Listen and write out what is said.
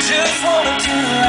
just wanna do